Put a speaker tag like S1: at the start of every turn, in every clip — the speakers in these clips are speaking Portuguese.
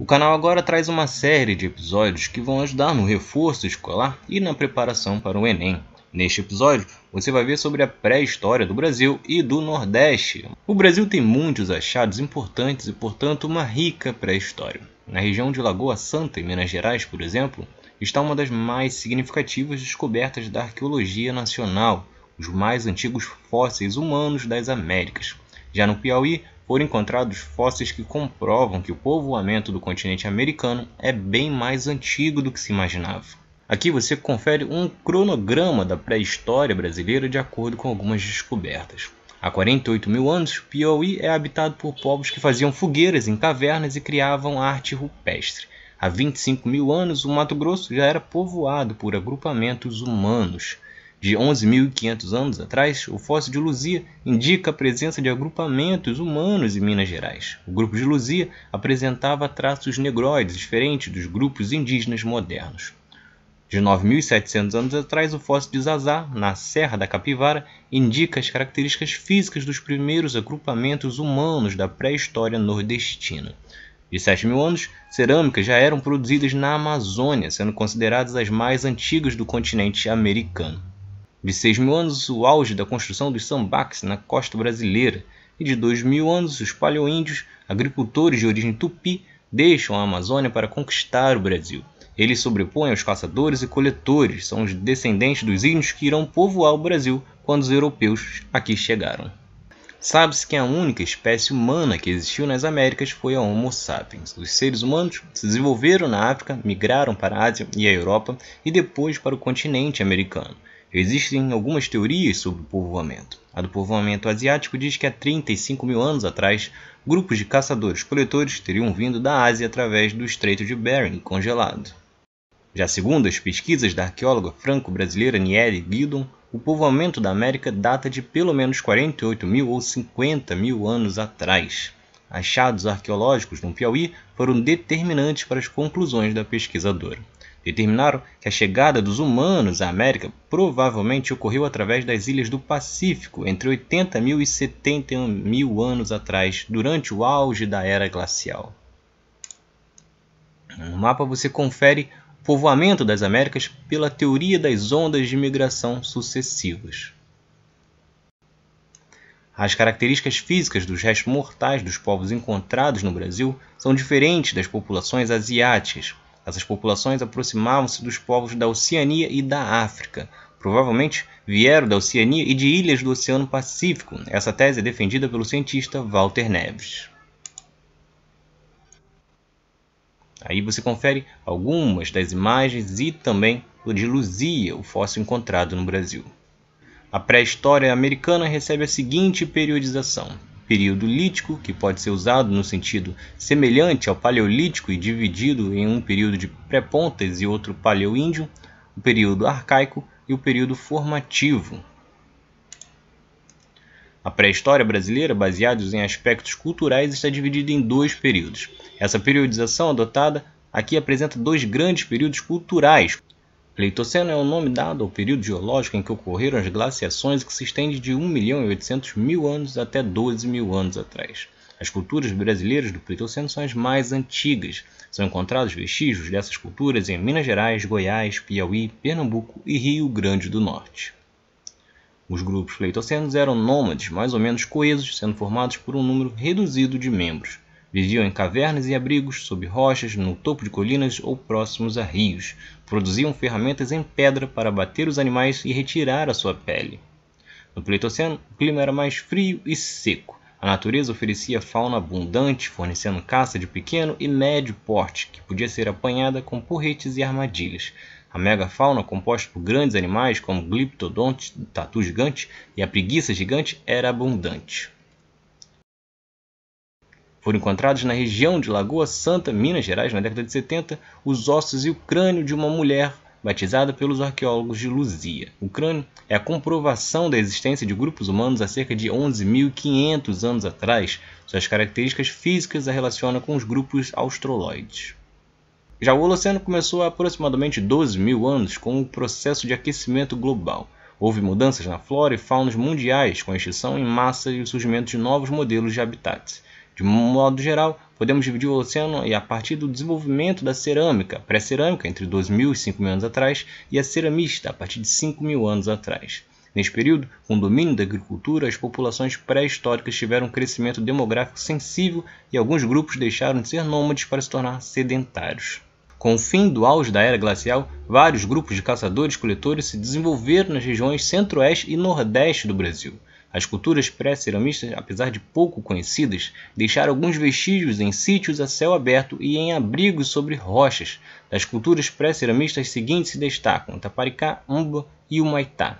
S1: O canal agora traz uma série de episódios que vão ajudar no reforço escolar e na preparação para o Enem. Neste episódio, você vai ver sobre a pré-história do Brasil e do Nordeste. O Brasil tem muitos achados importantes e, portanto, uma rica pré-história. Na região de Lagoa Santa, em Minas Gerais, por exemplo, está uma das mais significativas descobertas da arqueologia nacional, os mais antigos fósseis humanos das Américas. Já no Piauí, foram encontrados fósseis que comprovam que o povoamento do continente americano é bem mais antigo do que se imaginava. Aqui você confere um cronograma da pré-história brasileira de acordo com algumas descobertas. Há 48 mil anos, Piauí é habitado por povos que faziam fogueiras em cavernas e criavam arte rupestre. Há 25 mil anos, o Mato Grosso já era povoado por agrupamentos humanos de 11.500 anos atrás, o fóssil de Luzia indica a presença de agrupamentos humanos em Minas Gerais. O grupo de Luzia apresentava traços negroides diferentes dos grupos indígenas modernos. De 9.700 anos atrás, o fóssil de Zazá, na Serra da Capivara, indica as características físicas dos primeiros agrupamentos humanos da pré-história nordestina. De 7 mil anos, cerâmicas já eram produzidas na Amazônia, sendo consideradas as mais antigas do continente americano. De 6 mil anos, o auge da construção dos sambaques na costa brasileira, e de 2 mil anos, os paleoíndios, agricultores de origem tupi, deixam a Amazônia para conquistar o Brasil. Eles sobrepõem aos caçadores e coletores, são os descendentes dos índios que irão povoar o Brasil quando os europeus aqui chegaram. Sabe-se que a única espécie humana que existiu nas Américas foi a Homo sapiens. Os seres humanos se desenvolveram na África, migraram para a Ásia e a Europa e depois para o continente americano. Existem algumas teorias sobre o povoamento. A do povoamento asiático diz que há 35 mil anos atrás, grupos de caçadores-coletores teriam vindo da Ásia através do Estreito de Bering congelado. Já segundo as pesquisas da arqueóloga franco-brasileira Nieri Guidon, o povoamento da América data de pelo menos 48 mil ou 50 mil anos atrás. Achados arqueológicos no Piauí foram determinantes para as conclusões da pesquisadora determinaram que a chegada dos humanos à América provavelmente ocorreu através das ilhas do Pacífico entre 80 mil e 70 mil anos atrás, durante o auge da era glacial. No mapa você confere o povoamento das Américas pela teoria das ondas de migração sucessivas. As características físicas dos restos mortais dos povos encontrados no Brasil são diferentes das populações asiáticas, essas populações aproximavam-se dos povos da Oceania e da África. Provavelmente vieram da Oceania e de ilhas do Oceano Pacífico. Essa tese é defendida pelo cientista Walter Neves. Aí você confere algumas das imagens e também o de Luzia, o fóssil encontrado no Brasil. A pré-história americana recebe a seguinte periodização: período lítico, que pode ser usado no sentido semelhante ao paleolítico e dividido em um período de pré-pontas e outro paleoíndio, o período arcaico e o período formativo. A pré-história brasileira, baseada em aspectos culturais, está dividida em dois períodos. Essa periodização adotada aqui apresenta dois grandes períodos culturais, Pleitoceno é o nome dado ao período geológico em que ocorreram as glaciações que se estende de 1 milhão e 800 mil anos até 12 mil anos atrás. As culturas brasileiras do Pleitoceno são as mais antigas. São encontrados vestígios dessas culturas em Minas Gerais, Goiás, Piauí, Pernambuco e Rio Grande do Norte. Os grupos pleitocenos eram nômades mais ou menos coesos, sendo formados por um número reduzido de membros. Viviam em cavernas e abrigos, sob rochas, no topo de colinas ou próximos a rios. Produziam ferramentas em pedra para bater os animais e retirar a sua pele. No Pleitoceno, o clima era mais frio e seco. A natureza oferecia fauna abundante, fornecendo caça de pequeno e médio porte, que podia ser apanhada com porretes e armadilhas. A megafauna, composta por grandes animais como Glyptodonte, tatu gigante, e a preguiça gigante, era abundante. Foram encontrados na região de Lagoa Santa, Minas Gerais, na década de 70, os ossos e o crânio de uma mulher batizada pelos arqueólogos de Luzia. O crânio é a comprovação da existência de grupos humanos há cerca de 11.500 anos atrás. Suas características físicas a relacionam com os grupos australoides. Já o Holoceno começou há aproximadamente 12 mil anos com o processo de aquecimento global. Houve mudanças na flora e fauna mundiais, com a extinção em massa e o surgimento de novos modelos de habitats. De modo geral, podemos dividir o Oceano a partir do desenvolvimento da cerâmica, pré-cerâmica, entre 2.000 e 5.000 anos atrás, e a ceramista, a partir de 5.000 anos atrás. Neste período, com o domínio da agricultura, as populações pré-históricas tiveram um crescimento demográfico sensível e alguns grupos deixaram de ser nômades para se tornar sedentários. Com o fim do auge da era glacial, vários grupos de caçadores-coletores se desenvolveram nas regiões centro-oeste e nordeste do Brasil. As culturas pré-ceramistas, apesar de pouco conhecidas, deixaram alguns vestígios em sítios a céu aberto e em abrigos sobre rochas. Das culturas pré-ceramistas seguintes se destacam Taparicá, Umba e o Maitá.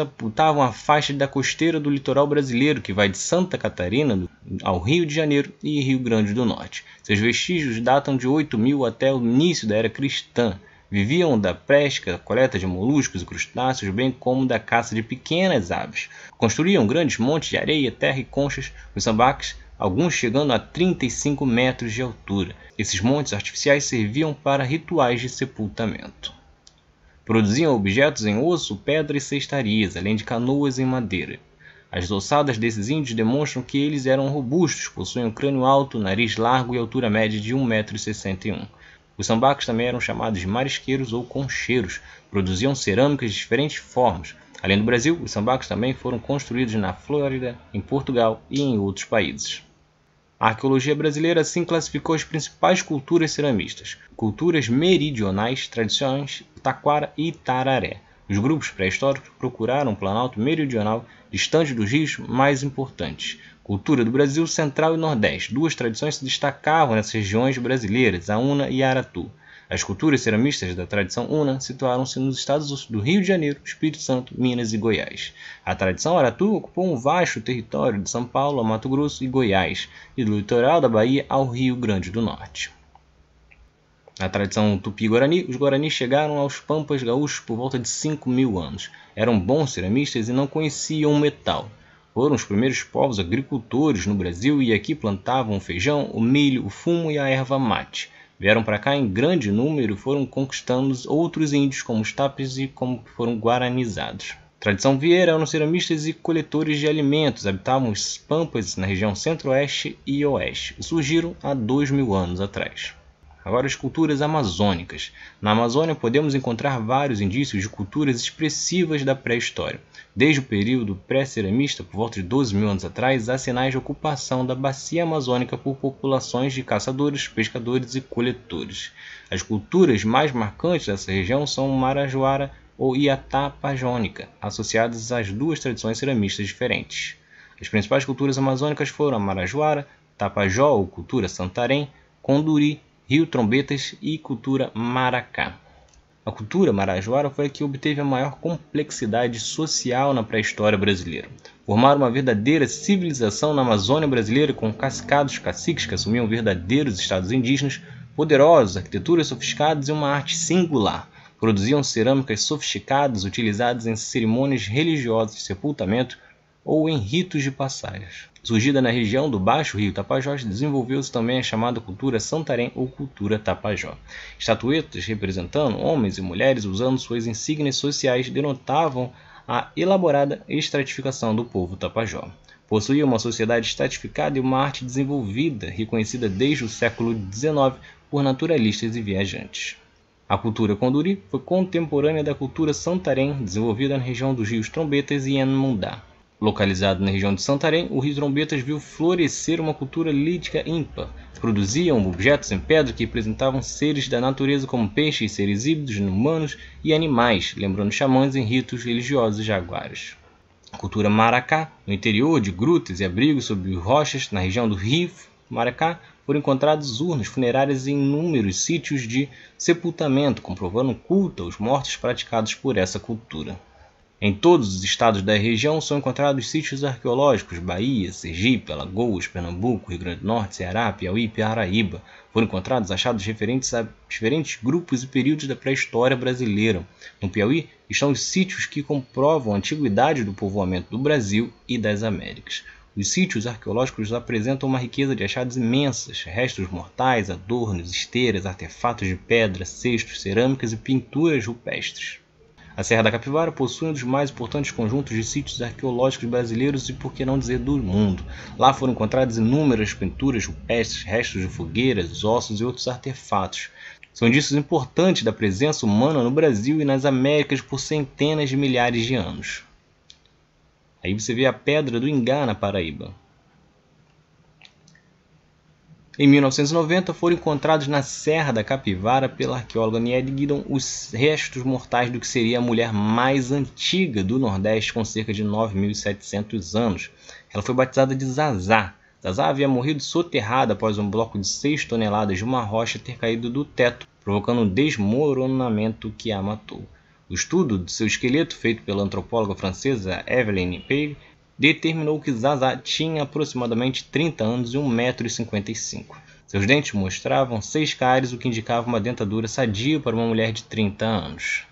S1: Apontavam a faixa da costeira do litoral brasileiro, que vai de Santa Catarina ao Rio de Janeiro e Rio Grande do Norte. Seus vestígios datam de 8000 até o início da era cristã. Viviam da pesca, coleta de moluscos e crustáceos, bem como da caça de pequenas aves. Construíam grandes montes de areia, terra e conchas. Os sambaques alguns chegando a 35 metros de altura. Esses montes artificiais serviam para rituais de sepultamento. Produziam objetos em osso, pedra e cestarias, além de canoas em madeira. As ossadas desses índios demonstram que eles eram robustos, possuíam um crânio alto, nariz largo e altura média de 1,61m. Os sambacos também eram chamados de marisqueiros ou concheiros, produziam cerâmicas de diferentes formas. Além do Brasil, os sambacos também foram construídos na Flórida, em Portugal e em outros países. A arqueologia brasileira assim classificou as principais culturas ceramistas: culturas meridionais, tradições Taquara e Tararé. Os grupos pré-históricos procuraram o Planalto Meridional, distante dos rios mais importantes. Cultura do Brasil Central e Nordeste. Duas tradições se destacavam nessas regiões brasileiras, a Una e a Aratu. As culturas ceramistas da tradição Una situaram-se nos estados do Rio de Janeiro, Espírito Santo, Minas e Goiás. A tradição Aratu ocupou um vasto território de São Paulo a Mato Grosso e Goiás, e do litoral da Bahia ao Rio Grande do Norte. Na tradição tupi-guarani, os guaranis chegaram aos pampas gaúchos por volta de 5 mil anos. Eram bons ceramistas e não conheciam o metal. Foram os primeiros povos agricultores no Brasil e aqui plantavam o feijão, o milho, o fumo e a erva mate. Vieram para cá em grande número e foram conquistando outros índios, como os tapes e como foram guaranizados. Tradição Vieira eram ceramistas e coletores de alimentos, habitavam os pampas na região centro-oeste e oeste, surgiram há dois mil anos atrás. Agora, as culturas amazônicas. Na Amazônia podemos encontrar vários indícios de culturas expressivas da pré-história. Desde o período pré-ceramista, por volta de 12 mil anos atrás, há sinais de ocupação da bacia amazônica por populações de caçadores, pescadores e coletores. As culturas mais marcantes dessa região são Marajoara ou Iatá Pajônica, associadas às duas tradições ceramistas diferentes. As principais culturas amazônicas foram a Marajoara, Tapajó ou cultura Santarém, Conduri Rio Trombetas e cultura Maracá. A cultura marajoara foi a que obteve a maior complexidade social na pré-história brasileira. Formaram uma verdadeira civilização na Amazônia brasileira com cascados caciques que assumiam verdadeiros estados indígenas, poderosos, arquiteturas sofisticadas e uma arte singular. Produziam cerâmicas sofisticadas utilizadas em cerimônias religiosas de sepultamento ou em ritos de passagem. Surgida na região do Baixo Rio Tapajós, desenvolveu-se também a chamada cultura Santarém ou cultura Tapajó. Estatuetas representando homens e mulheres usando suas insígnias sociais denotavam a elaborada estratificação do povo Tapajó. Possuía uma sociedade estratificada e uma arte desenvolvida, reconhecida desde o século XIX por naturalistas e viajantes. A cultura Conduri foi contemporânea da cultura Santarém, desenvolvida na região dos rios Trombetas e Enmundá. Localizado na região de Santarém, o Rio Trombetas viu florescer uma cultura lítica ímpar. Produziam objetos em pedra que representavam seres da natureza como peixes, seres híbridos, humanos e animais, lembrando xamãs em ritos religiosos jaguares. Cultura Maracá, no interior de grutas e abrigos sob rochas na região do Rio Maracá, foram encontradas urnas funerárias em inúmeros sítios de sepultamento, comprovando culto aos mortos praticados por essa cultura. Em todos os estados da região são encontrados sítios arqueológicos Bahia, Sergipe, Alagoas, Pernambuco, Rio Grande do Norte, Ceará, Piauí e Paraíba. Foram encontrados achados referentes a diferentes grupos e períodos da pré-história brasileira. No Piauí estão os sítios que comprovam a antiguidade do povoamento do Brasil e das Américas. Os sítios arqueológicos apresentam uma riqueza de achados imensas, restos mortais, adornos, esteiras, artefatos de pedra, cestos, cerâmicas e pinturas rupestres. A Serra da Capivara possui um dos mais importantes conjuntos de sítios arqueológicos brasileiros e, por que não dizer, do mundo. Lá foram encontradas inúmeras pinturas rupestres, restos de fogueiras, ossos e outros artefatos. São indícios importantes da presença humana no Brasil e nas Américas por centenas de milhares de anos. Aí você vê a Pedra do Ingá na Paraíba. Em 1990, foram encontrados na Serra da Capivara pela arqueóloga Niede Guidon os restos mortais do que seria a mulher mais antiga do Nordeste, com cerca de 9.700 anos. Ela foi batizada de Zazá. Zazá havia morrido soterrada após um bloco de 6 toneladas de uma rocha ter caído do teto, provocando um desmoronamento que a matou. O estudo de seu esqueleto, feito pela antropóloga francesa Eveline Page, determinou que Zaza tinha aproximadamente 30 anos e 1,55m. Seus dentes mostravam seis cáries, o que indicava uma dentadura sadia para uma mulher de 30 anos.